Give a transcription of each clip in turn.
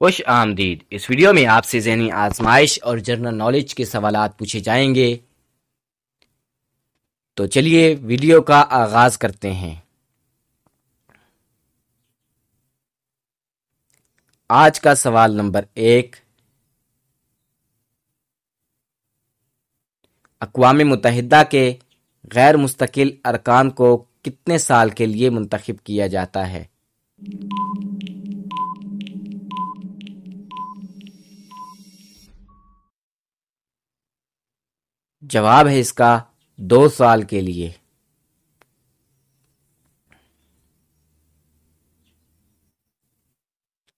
खुश आमदीद। इस वीडियो में आपसे जहनी आजमाइश और जनरल नॉलेज के सवाल पूछे जाएँगे। तो चलिए वीडियो का आगाज़ करते हैं। आज का सवाल नंबर एक। अकवाम मुतहदा के गैर मुस्तकिल अरकान को कितने साल के लिए मुंतखब किया जाता है? जवाब है इसका दो साल के लिए।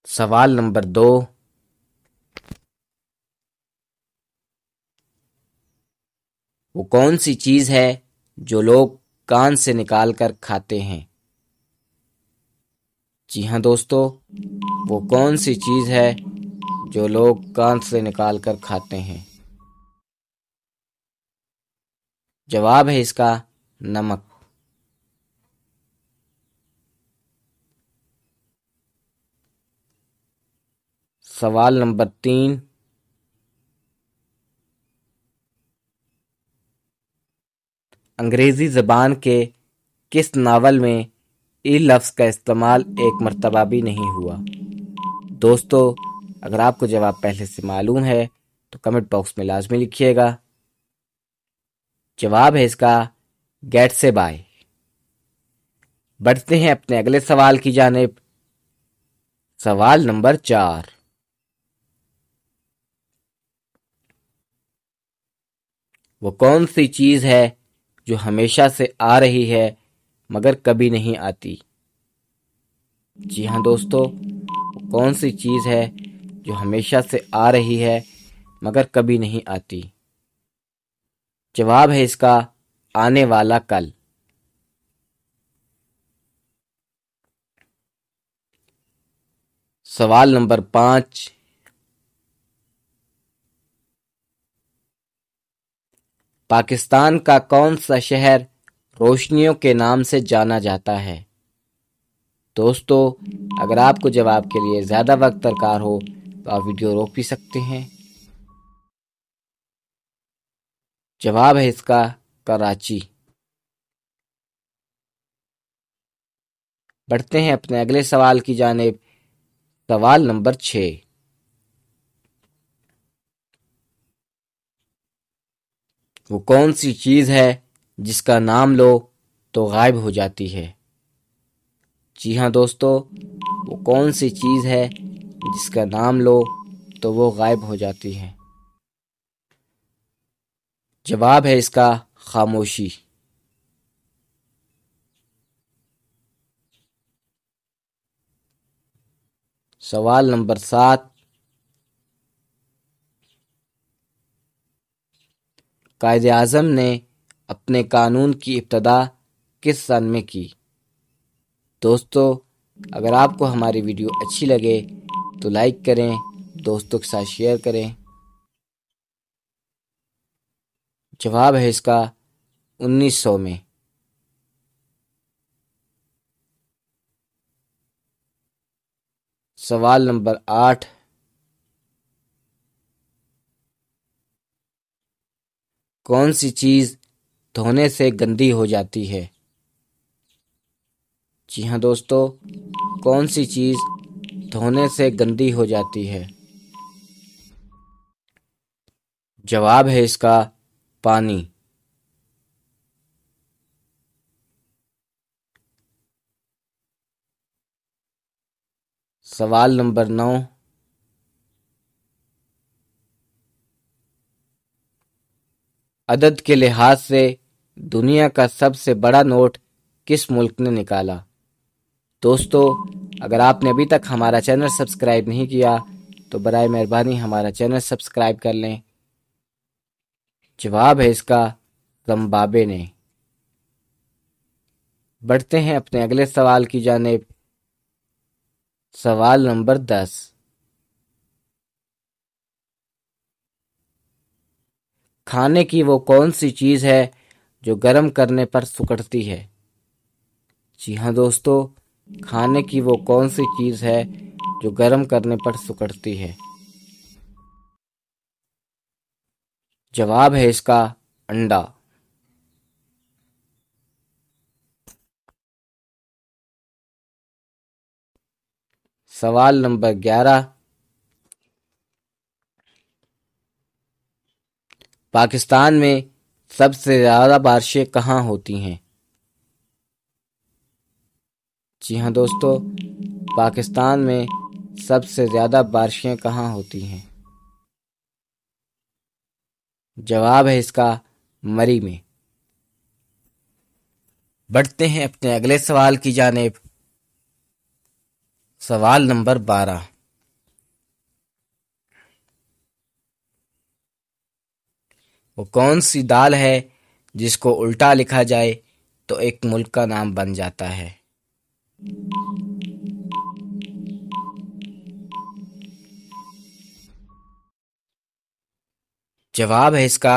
सवाल नंबर दो। वो कौन सी चीज़ है जो लोग कान से निकाल कर खाते हैं? जी हाँ दोस्तों, वो कौन सी चीज़ है जो लोग कान से निकाल कर खाते हैं? जवाब है इसका नमक। सवाल नंबर तीन। अंग्रेज़ी ज़बान के किस नावल में ई लफ्ज़ का इस्तेमाल एक मरतबा भी नहीं हुआ? दोस्तों, अगर आपको जवाब पहले से मालूम है तो कमेंट बॉक्स में लाजमी लिखिएगा। जवाब है इसका गेट से बाय. बढ़ते हैं अपने अगले सवाल की जानब। सवाल नंबर चार। वो कौन सी चीज़ है जो हमेशा से आ रही है, मगर कभी नहीं आती? जी हाँ दोस्तों कौन सी चीज़ है जो हमेशा से आ रही है, मगर कभी नहीं आती? जवाब है इसका आने वाला कल। सवाल नंबर पाँच। पाकिस्तान का कौन सा शहर रोशनियों के नाम से जाना जाता है? दोस्तों, अगर आपको जवाब के लिए ज़्यादा वक्त दरकार हो तो आप वीडियो रोक भी सकते हैं। जवाब है इसका कराची। बढ़ते हैं अपने अगले सवाल की जानेब। सवाल नंबर छ। वो कौन सी चीज़ है जिसका नाम लो तो गायब हो जाती है? जी हाँ दोस्तों, वो कौन सी चीज़ है जिसका नाम लो तो वो गायब हो जाती है? जवाब है इसका खामोशी। सवाल नंबर सात। कायद आज़म ने अपने कानून की इब्तदा किस सन में की? दोस्तों, अगर आपको हमारी वीडियो अच्छी लगे तो लाइक करें, दोस्तों के साथ शेयर करें। जवाब है इसका 1900 में। सवाल नंबर आठ। कौन सी चीज़ धोने से गंदी हो जाती है? जी हाँ दोस्तों, कौन सी चीज़ धोने से गंदी हो जाती है? जवाब है इसका पानी। सवाल नंबर नौ। अदद के लिहाज से दुनिया का सबसे बड़ा नोट किस मुल्क ने निकाला? दोस्तों, अगर आपने अभी तक हमारा चैनल सब्सक्राइब नहीं किया तो बर मेहरबानी हमारा चैनल सब्सक्राइब कर लें। जवाब है इसका, जम्बाबे ने। बढ़ते हैं अपने अगले सवाल की जानेब। सवाल नंबर दस। खाने की वो कौन सी चीज़ है जो गर्म करने पर सुकड़ती है? जी हाँ दोस्तों, खाने की वो कौन सी चीज़ है जो गर्म करने पर सुकड़ती है? जवाब है इसका अंडा। सवाल नंबर ग्यारह। पाकिस्तान में सबसे ज़्यादा बारिशें कहाँ होती हैं? जी हाँ दोस्तों, पाकिस्तान में सबसे ज़्यादा बारिशें कहाँ होती हैं? जवाब है इसका मरी में। बढ़ते हैं अपने अगले सवाल की जानेब। सवाल नंबर बारह। वो कौन सी दाल है जिसको उल्टा लिखा जाए तो एक मुल्क का नाम बन जाता है? जवाब है इसका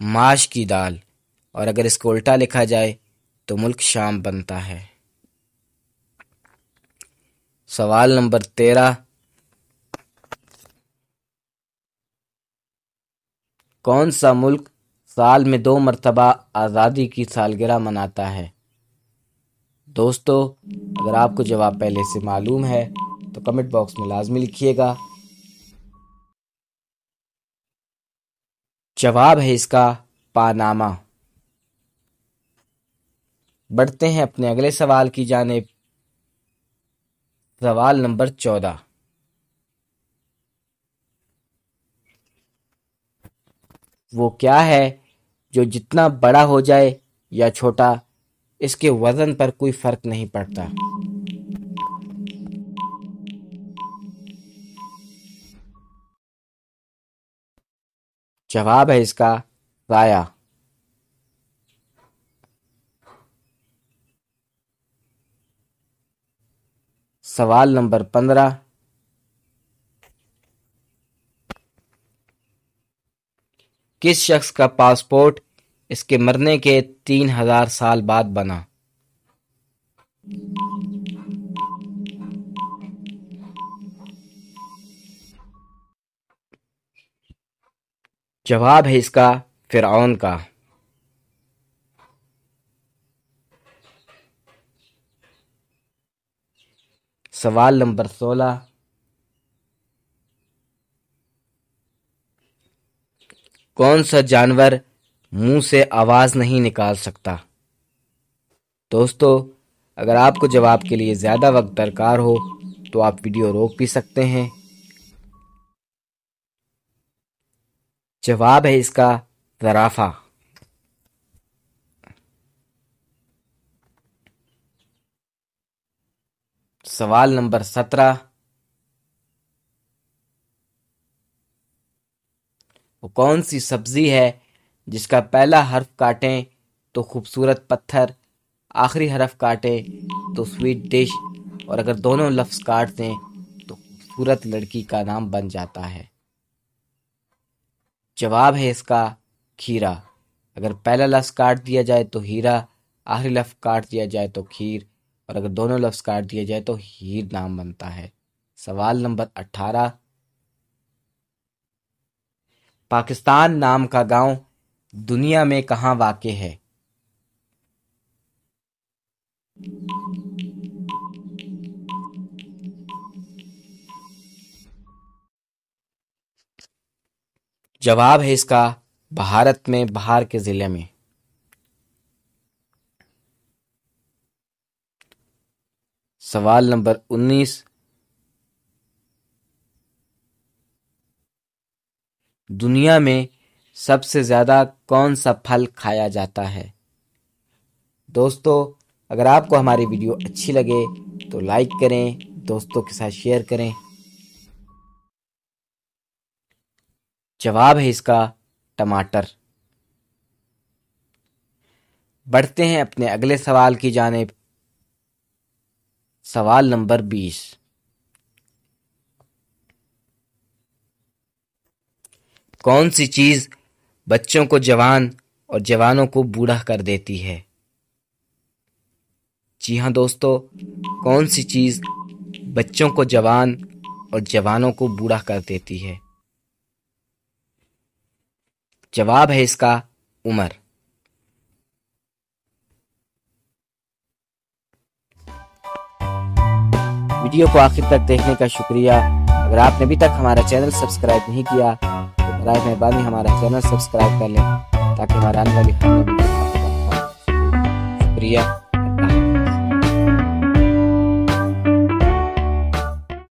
माश की दाल। और अगर इसको उल्टा लिखा जाए तो मुल्क शाम बनता है। सवाल नंबर तेरह। कौन सा मुल्क साल में दो मरतबा आज़ादी की सालगिरह मनाता है? दोस्तों, अगर आपको जवाब पहले से मालूम है तो कमेंट बॉक्स में लाजमी लिखिएगा। जवाब है इसका पानामा। बढ़ते हैं अपने अगले सवाल की जानेब। सवाल नंबर चौदह। वो क्या है जो जितना बड़ा हो जाए या छोटा, इसके वज़न पर कोई फ़र्क नहीं पड़ता? जवाब है इसका राया सवाल नंबर पंद्रह। किस शख्स का पासपोर्ट इसके मरने के तीन हज़ार साल बाद बना? जवाब है इसका फिरौन का। सवाल नंबर सोलह। कौन सा जानवर मुँह से आवाज़ नहीं निकाल सकता? दोस्तों, अगर आपको जवाब के लिए ज़्यादा वक्त दरकार हो तो आप वीडियो रोक भी सकते हैं। जवाब है इसका जराफा सवाल नंबर सत्रह। वो कौन सी सब्ज़ी है जिसका पहला हर्फ काटें तो खूबसूरत पत्थर, आखिरी हरफ काटे तो स्वीट डिश और अगर दोनों लफ्ज़ काट दें तो खूबसूरत लड़की का नाम बन जाता है। जवाब है इसका खीरा। अगर पहला लफ्ज़ काट दिया जाए तो हीरा, आखिरी लफ्ज़ काट दिया जाए तो खीर, और अगर दोनों लफ्ज़ काट दिया जाए तो हीर नाम बनता है। सवाल नंबर अट्ठारह पाकिस्तान नाम का गाँव दुनिया में कहाँ वाक़ है? जवाब है इसका भारत में, बाहर के ज़िले में। सवाल नंबर उन्नीस। दुनिया में सबसे ज़्यादा कौन सा फल खाया जाता है? दोस्तों, अगर आपको हमारी वीडियो अच्छी लगे तो लाइक करें, दोस्तों के साथ शेयर करें। जवाब है इसका टमाटर। बढ़ते हैं अपने अगले सवाल की जानेब। सवाल नंबर बीस। कौन सी चीज़ बच्चों को जवान और जवानों को बूढ़ा कर देती है? जी हाँ दोस्तों, कौन सी चीज़ बच्चों को जवान और जवानों को बूढ़ा कर देती है? जवाब है इसका उमर। वीडियो को आखिर तक देखने का शुक्रिया। अगर आपने अभी तक हमारा चैनल सब्सक्राइब नहीं किया तो बर मेहरबानी हमारा चैनल सब्सक्राइब कर लें, ताकि हमारा आने वाली शुक्रिया।